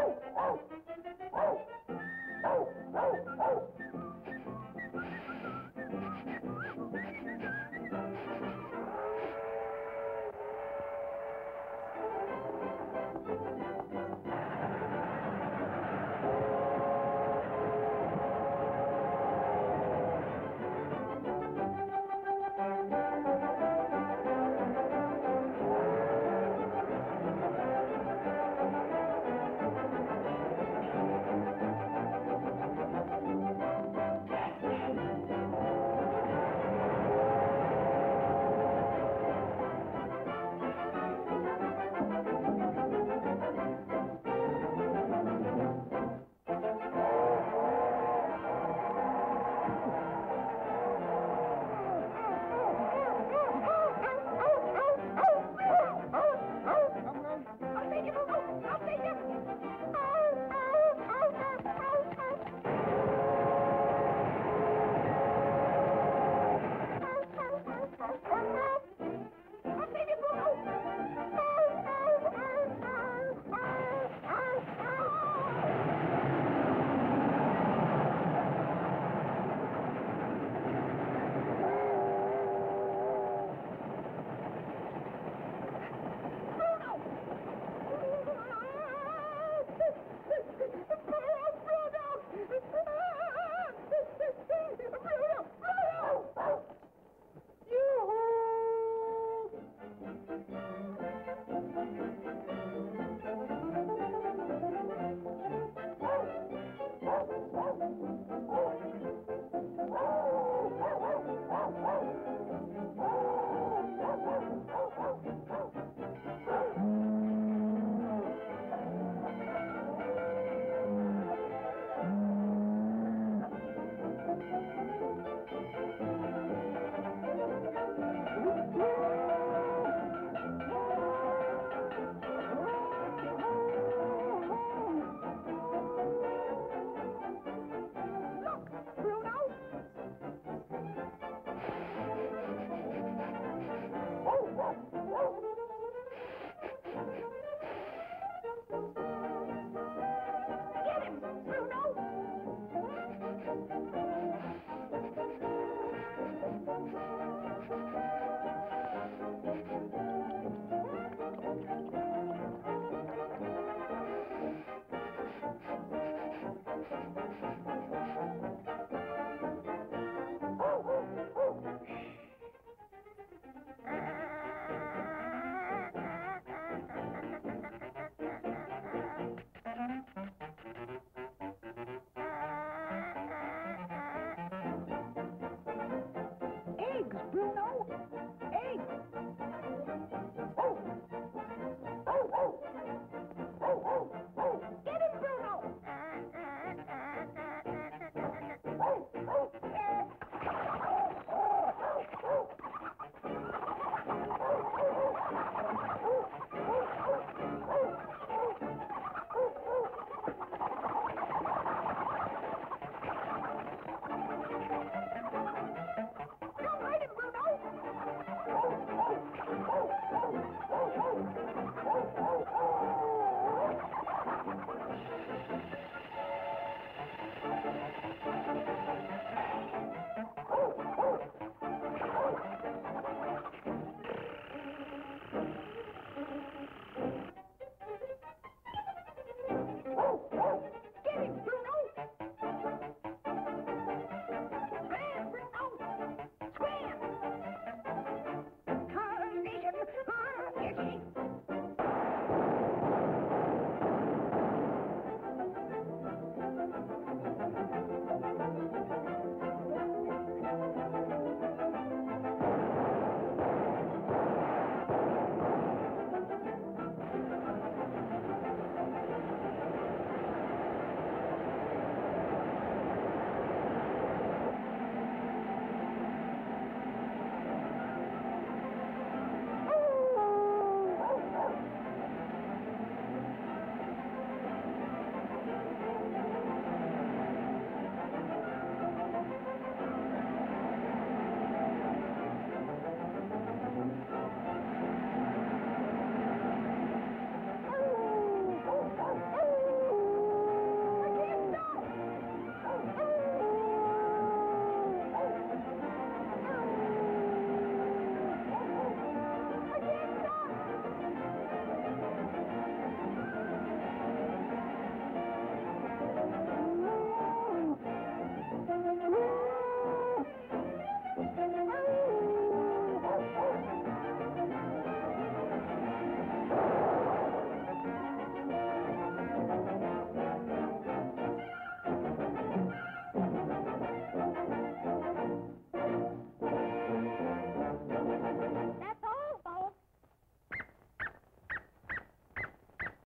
Woo!